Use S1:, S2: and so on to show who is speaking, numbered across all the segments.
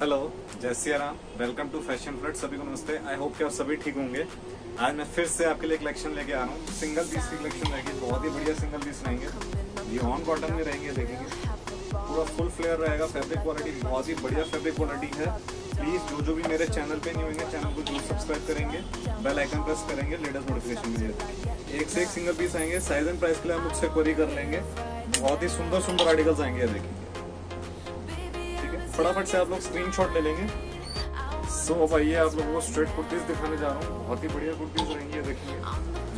S1: Hello जय Siya Ram welcome to fashion flood सभी को नमस्ते। आई होप कि आप सभी ठीक होंगे। आज मैं फिर से आपके लिए कलेक्शन लेके आ रहा हूँ। सिंगल पीस की कलेक्शन रहेगी। बहुत ही बढ़िया सिंगल पीस रहेंगे। ये ऑन कॉटन में रहेंगे, देखेंगे। पूरा फुल फ्लेयर रहेगा। फैब्रिक क्वालिटी बहुत ही बढ़िया फैब्रिक क्वालिटी है। प्लीज़ जो जो भी मेरे चैनल पे नहीं होंगे चैनल को ज़रूर सब्सक्राइब करेंगे। बेल आइकन प्रेस करेंगे लेटेस्ट नोटिफिकेशन के एक से एक सिंगल पीस आएँगे। साइज़ एंड प्राइस के लिए आप मुझसे क्वेरी कर लेंगे। बहुत ही सुंदर सुंदर आर्टिकल्स आएँगे है फटाफट से आप लोग स्क्रीनशॉट ले लेंगे। सो so, भाई आप लोगों को स्ट्रेट कुर्तीज दिखाने जा रहा हूँ। बहुत ही बढ़िया कुर्तीज रहेंगी देखिए।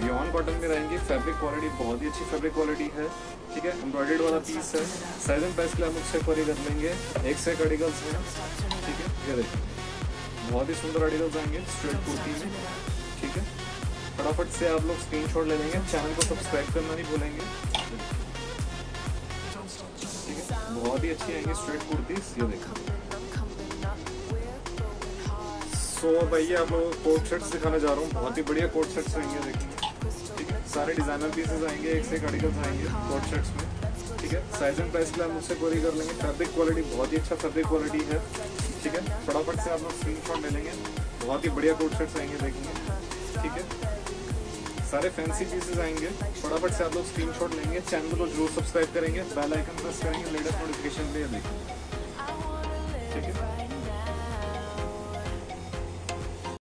S1: रियॉन कॉटन में रहेंगे। फैब्रिक क्वालिटी बहुत ही अच्छी फैब्रिक क्वालिटी है। ठीक है? एम्ब्रॉयडेड वाला पीस है। साइज़ एंड प्राइस के लिए आप मुझसे क्वेरी कर लेंगे। एक से आर्टिकल्स हैं। ठीक है? ये देखिए। बहुत ही सुंदर आर्टिकल्स आएँगे स्ट्रेट कुर्ती में। ठीक है? फटाफट से आप लोग स्क्रीनशॉट ले लेंगे। चैनल को सब्सक्राइब करना नहीं भूलेंगे। बहुत ही अच्छी आएँगी स्ट्रेट कुर्तीज ये देखिए सो भैया आप लोग कोट सेट्स दिखाने जा रहा हूँ बहुत ही बढ़िया कोट सेट्स आएँगे देखिए ठीक है सारे डिज़ाइनर पीसेस आएँगे एक से एक आर्टिकल्स आएँगे कोट सेट्स में ठीक है साइज़ एंड प्राइस के लिए आप मुझसे क्वेरी कर लेंगे फैब्रिक क्वालिटी बहुत ही अच्छा फैब्रिक क्वालिटी है ठीक है फटाफट से आप लोग स्क्रीन शॉट ले लेंगे बहुत ही बढ़िया कोट सेट्स आएँगे देखेंगे ठीक है सारे फैंसी पीसेस आएँगे। फटाफट से आप लोग स्क्रीनशॉट लेंगे चैनल को ज़रूर सब्सक्राइब करेंगे बेल आइकन प्रेस करेंगे लेटेस्ट नोटिफिकेशन लिए देखेंगे